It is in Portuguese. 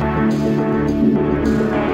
Música